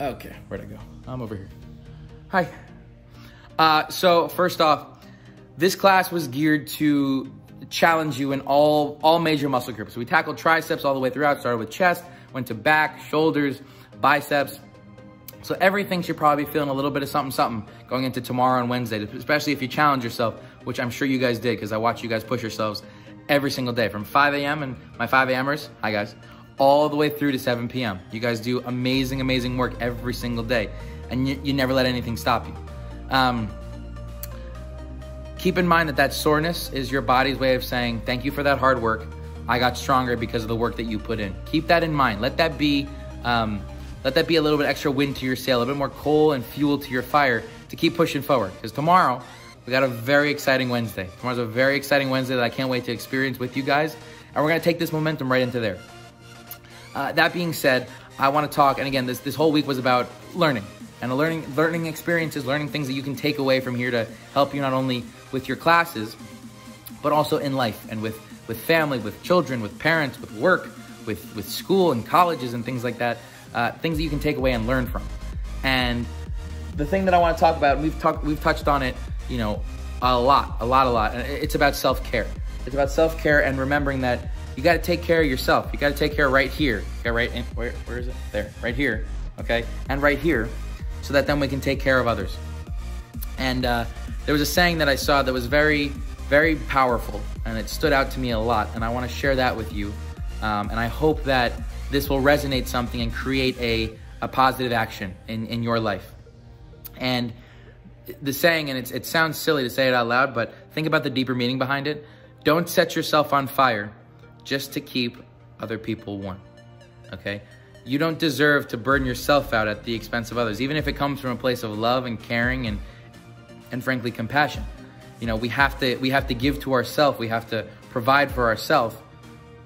Okay, where'd I go? I'm over here. Hi. Uh, so first off, this class was geared to challenge you in all, all major muscle groups. So we tackled triceps all the way throughout, started with chest, went to back, shoulders, biceps. So everything should probably be feeling a little bit of something, something going into tomorrow and Wednesday, especially if you challenge yourself, which I'm sure you guys did because I watch you guys push yourselves every single day from 5 a.m. and my 5 a.m.ers, hi guys, all the way through to 7 p.m. You guys do amazing, amazing work every single day and you, you never let anything stop you. Um, keep in mind that that soreness is your body's way of saying, thank you for that hard work. I got stronger because of the work that you put in. Keep that in mind. Let that be, um, let that be a little bit extra wind to your sail, a bit more coal and fuel to your fire to keep pushing forward. Because tomorrow, we got a very exciting Wednesday. Tomorrow's a very exciting Wednesday that I can't wait to experience with you guys. And we're gonna take this momentum right into there. Uh, that being said, I wanna talk, and again, this, this whole week was about learning. And learning, learning experiences, learning things that you can take away from here to help you not only with your classes, but also in life and with, with family, with children, with parents, with work, with, with school and colleges and things like that. Uh, things that you can take away and learn from. And the thing that I want to talk about, we've talked, we've touched on it, you know, a lot, a lot, a lot. And it's about self care. It's about self care and remembering that you got to take care of yourself. You got to take care right here. Okay, right in where, where is it? There, right here. Okay, and right here, so that then we can take care of others. And uh, there was a saying that I saw that was very, very powerful, and it stood out to me a lot. And I want to share that with you. Um, and I hope that this will resonate something and create a, a positive action in, in your life. And the saying, and it sounds silly to say it out loud, but think about the deeper meaning behind it. Don't set yourself on fire just to keep other people warm. Okay? You don't deserve to burn yourself out at the expense of others, even if it comes from a place of love and caring and and frankly compassion. You know, we have to we have to give to ourselves, we have to provide for ourselves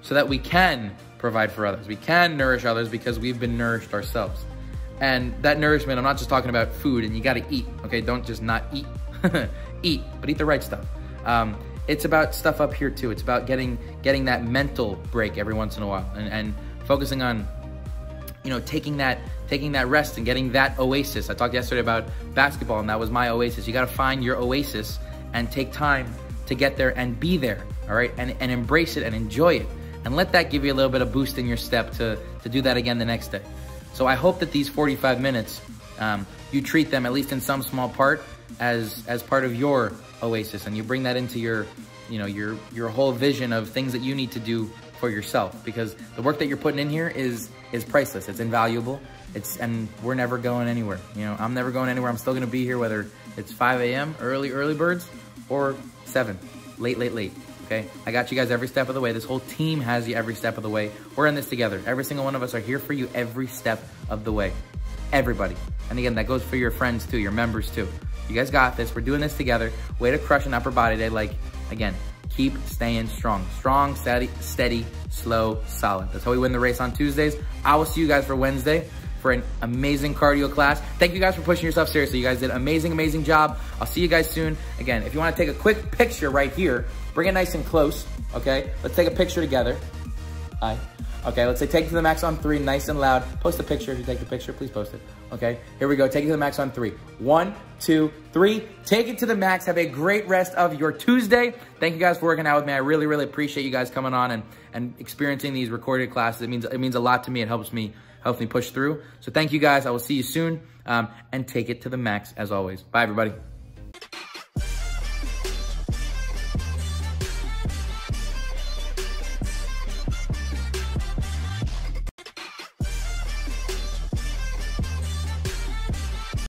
so that we can provide for others. We can nourish others because we've been nourished ourselves. And that nourishment, I'm not just talking about food and you gotta eat, okay? Don't just not eat. eat, but eat the right stuff. Um, it's about stuff up here too. It's about getting getting that mental break every once in a while and, and focusing on, you know, taking that taking that rest and getting that oasis. I talked yesterday about basketball and that was my oasis. You gotta find your oasis and take time to get there and be there, all right? And, and embrace it and enjoy it and let that give you a little bit of boost in your step to, to do that again the next day. So I hope that these 45 minutes, um, you treat them at least in some small part as, as part of your oasis and you bring that into your, you know, your, your whole vision of things that you need to do for yourself because the work that you're putting in here is, is priceless. It's invaluable. It's, and we're never going anywhere. You know, I'm never going anywhere. I'm still going to be here, whether it's 5 a.m., early, early birds, or 7, late, late, late okay? I got you guys every step of the way. This whole team has you every step of the way. We're in this together. Every single one of us are here for you every step of the way. Everybody. And again, that goes for your friends too, your members too. You guys got this. We're doing this together. Way to crush an upper body day. Like, again, keep staying strong. Strong, steady, steady, slow, solid. That's how we win the race on Tuesdays. I will see you guys for Wednesday for an amazing cardio class. Thank you guys for pushing yourself seriously. You guys did amazing, amazing job. I'll see you guys soon. Again, if you want to take a quick picture right here, bring it nice and close, okay? Let's take a picture together. Hi. Okay, let's say take it to the max on three, nice and loud. Post a picture if you take the picture, please post it. Okay, here we go. Take it to the max on three. One, two, three. Take it to the max. Have a great rest of your Tuesday. Thank you guys for working out with me. I really, really appreciate you guys coming on and, and experiencing these recorded classes. It means, it means a lot to me. It helps me helps me push through. So thank you guys. I will see you soon. Um, and take it to the max as always. Bye, everybody.